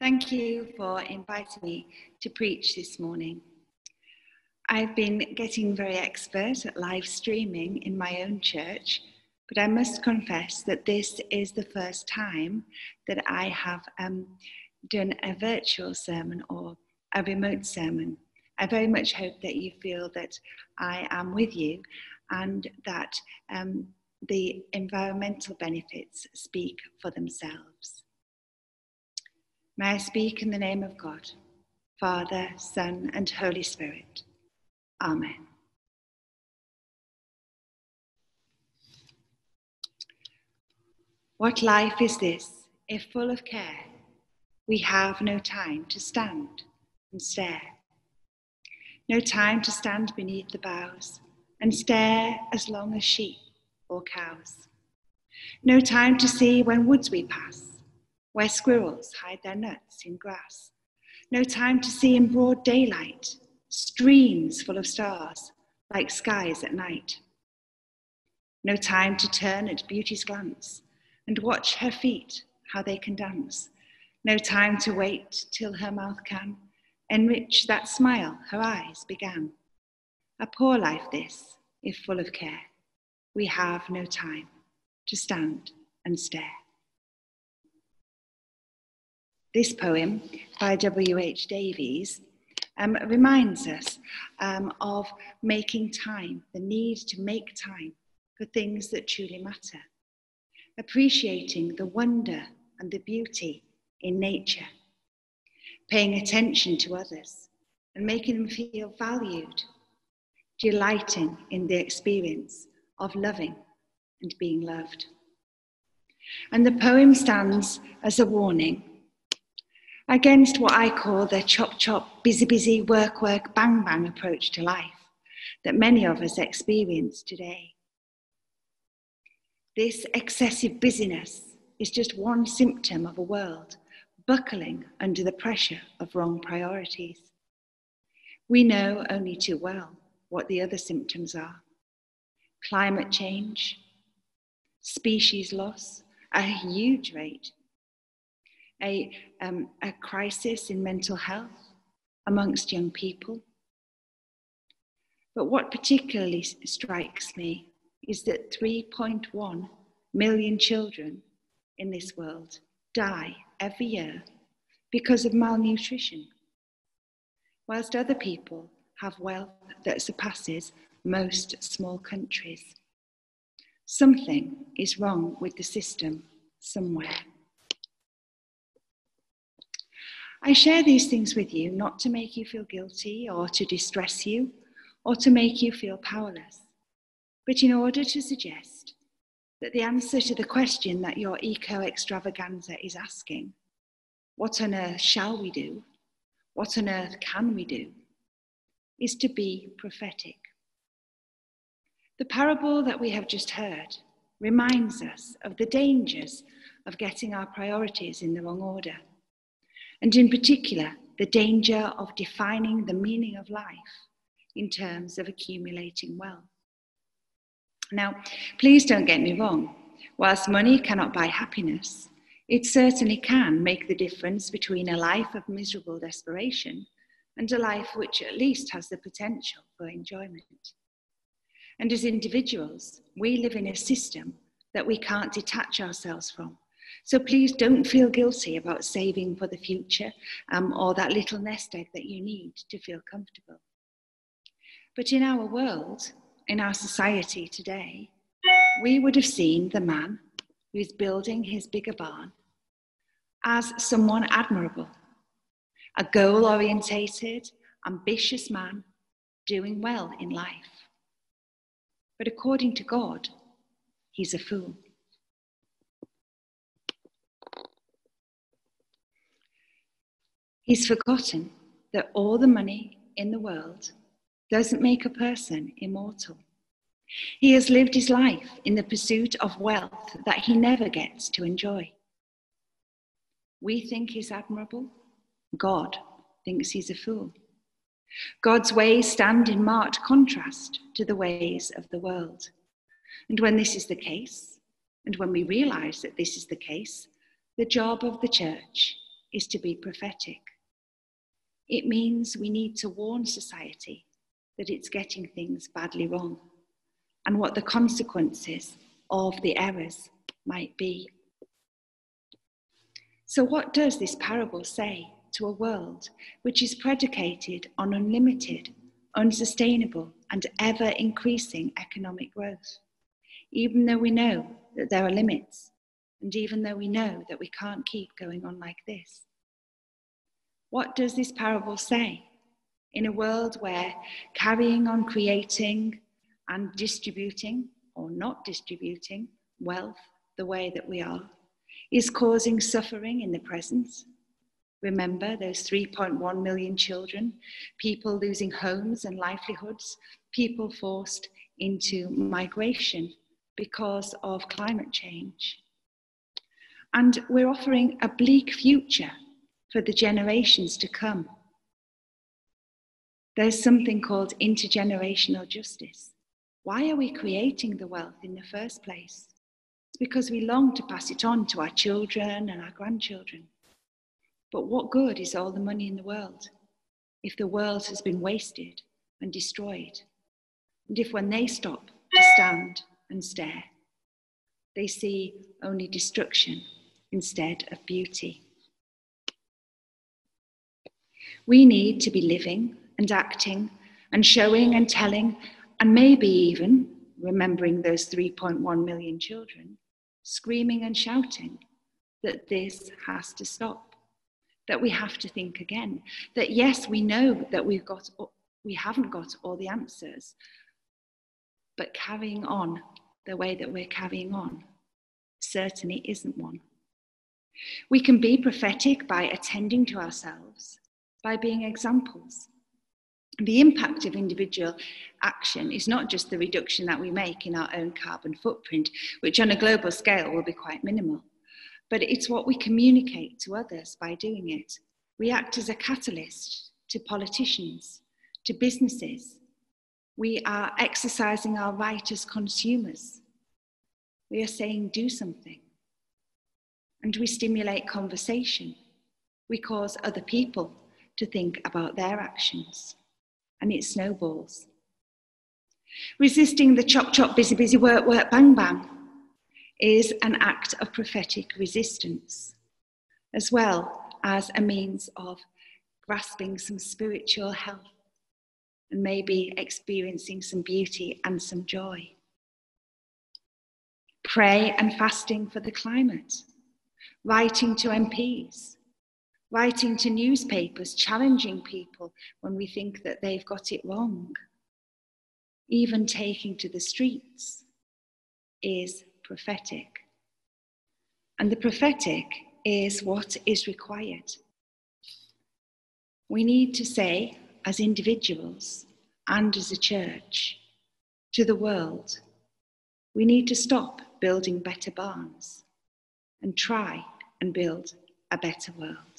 Thank you for inviting me to preach this morning. I've been getting very expert at live streaming in my own church, but I must confess that this is the first time that I have um, done a virtual sermon or a remote sermon. I very much hope that you feel that I am with you and that um, the environmental benefits speak for themselves. May I speak in the name of God, Father, Son, and Holy Spirit. Amen. What life is this, if full of care, we have no time to stand and stare? No time to stand beneath the boughs and stare as long as sheep or cows. No time to see when woods we pass, where squirrels hide their nuts in grass. No time to see in broad daylight streams full of stars, like skies at night. No time to turn at beauty's glance and watch her feet, how they can dance. No time to wait till her mouth can enrich that smile her eyes began. A poor life this, if full of care. We have no time to stand and stare. This poem by W.H. Davies um, reminds us um, of making time, the need to make time for things that truly matter, appreciating the wonder and the beauty in nature, paying attention to others and making them feel valued, delighting in the experience of loving and being loved. And the poem stands as a warning against what I call the chop chop, busy busy, work work, bang bang approach to life that many of us experience today. This excessive busyness is just one symptom of a world buckling under the pressure of wrong priorities. We know only too well what the other symptoms are climate change, species loss at a huge rate, a, um, a crisis in mental health amongst young people. But what particularly strikes me is that 3.1 million children in this world die every year because of malnutrition, whilst other people have wealth that surpasses most small countries. Something is wrong with the system somewhere. I share these things with you not to make you feel guilty or to distress you or to make you feel powerless, but in order to suggest that the answer to the question that your eco extravaganza is asking what on earth shall we do? What on earth can we do? is to be prophetic. The parable that we have just heard reminds us of the dangers of getting our priorities in the wrong order, and in particular, the danger of defining the meaning of life in terms of accumulating wealth. Now, please don't get me wrong. Whilst money cannot buy happiness, it certainly can make the difference between a life of miserable desperation and a life which at least has the potential for enjoyment. And as individuals, we live in a system that we can't detach ourselves from. So please don't feel guilty about saving for the future um, or that little nest egg that you need to feel comfortable. But in our world, in our society today, we would have seen the man who's building his bigger barn as someone admirable, a goal orientated, ambitious man doing well in life. But according to God, he's a fool. He's forgotten that all the money in the world doesn't make a person immortal. He has lived his life in the pursuit of wealth that he never gets to enjoy. We think he's admirable. God thinks he's a fool. God's ways stand in marked contrast to the ways of the world. And when this is the case, and when we realize that this is the case, the job of the church is to be prophetic. It means we need to warn society that it's getting things badly wrong and what the consequences of the errors might be. So, what does this parable say to a world which is predicated on unlimited, unsustainable, and ever increasing economic growth? Even though we know that there are limits, and even though we know that we can't keep going on like this. What does this parable say? In a world where carrying on creating and distributing, or not distributing, wealth the way that we are, is causing suffering in the present. Remember those 3.1 million children, people losing homes and livelihoods, people forced into migration because of climate change. And we're offering a bleak future for the generations to come. There's something called intergenerational justice. Why are we creating the wealth in the first place? It's because we long to pass it on to our children and our grandchildren. But what good is all the money in the world if the world has been wasted and destroyed? And if when they stop to stand and stare, they see only destruction instead of beauty. We need to be living and acting and showing and telling, and maybe even remembering those 3.1 million children, screaming and shouting that this has to stop, that we have to think again, that yes, we know that we've got, we haven't got all the answers, but carrying on the way that we're carrying on certainly isn't one. We can be prophetic by attending to ourselves, by being examples. The impact of individual action is not just the reduction that we make in our own carbon footprint, which on a global scale will be quite minimal, but it's what we communicate to others by doing it. We act as a catalyst to politicians, to businesses. We are exercising our right as consumers. We are saying, do something and we stimulate conversation. We cause other people to think about their actions, and it snowballs. Resisting the chop chop, busy busy, work work, bang bang is an act of prophetic resistance, as well as a means of grasping some spiritual health and maybe experiencing some beauty and some joy. Pray and fasting for the climate writing to MPs, writing to newspapers, challenging people when we think that they've got it wrong. Even taking to the streets is prophetic. And the prophetic is what is required. We need to say, as individuals and as a church, to the world, we need to stop building better barns and try and build a better world.